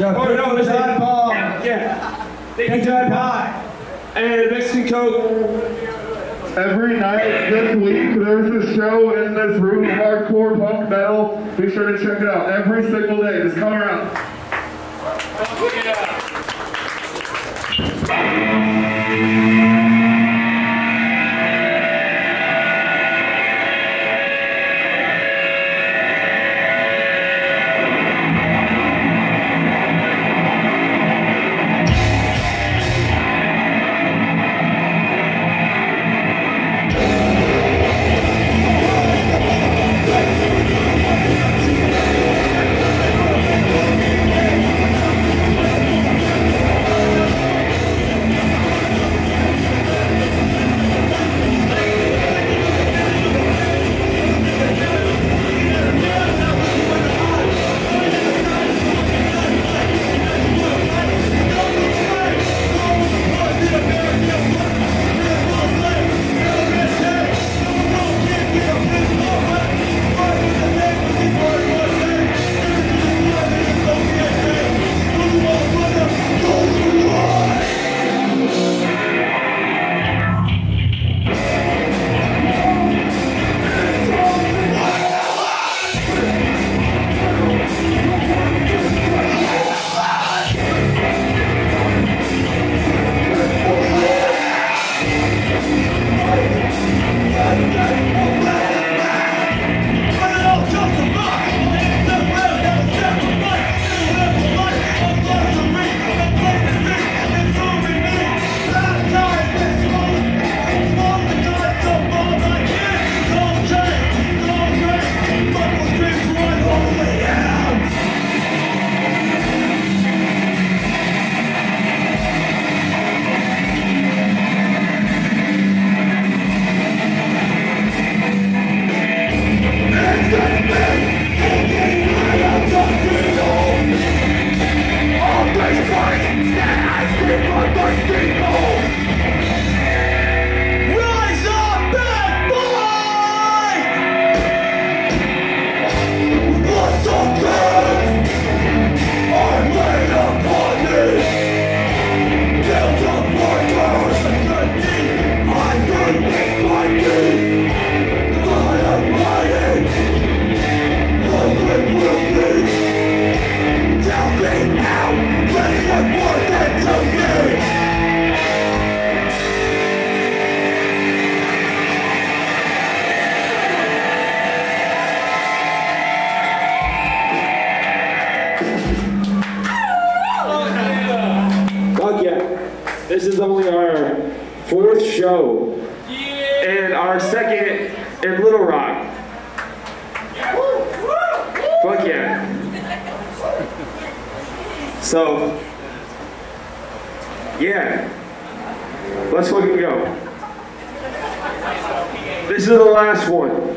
Yeah, Oh, no, listen. John Paul. Yeah. Thank Big you. John Pie. And Mexican Coke. Every night this week, there's a show in this room, hardcore punk metal. Be sure to check it out every single day. Just come around. Oh, Rise This is only our fourth show. And our second in Little Rock. Fuck yeah. So, yeah. Let's fucking go. This is the last one.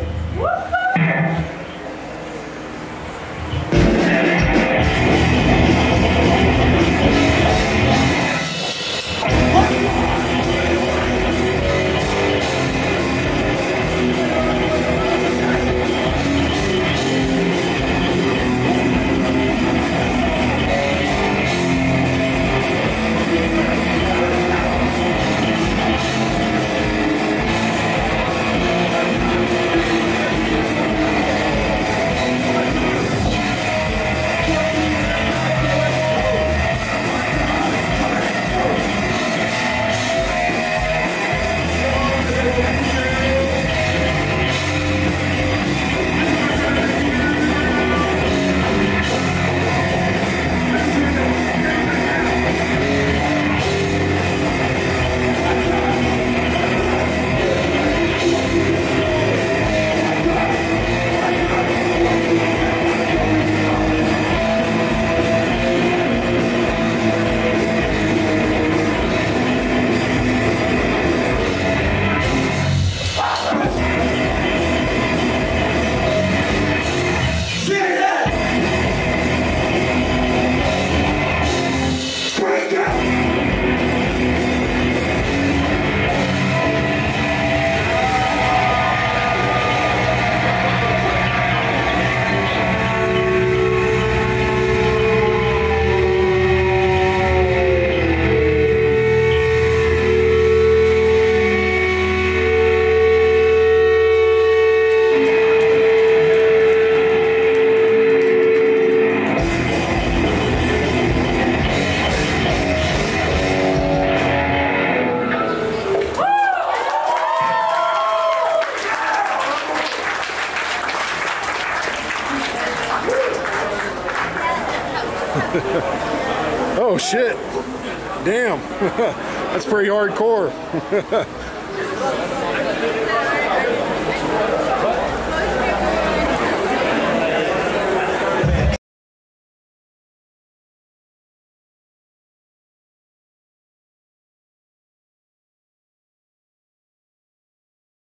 Oh shit. Damn. That's pretty hardcore.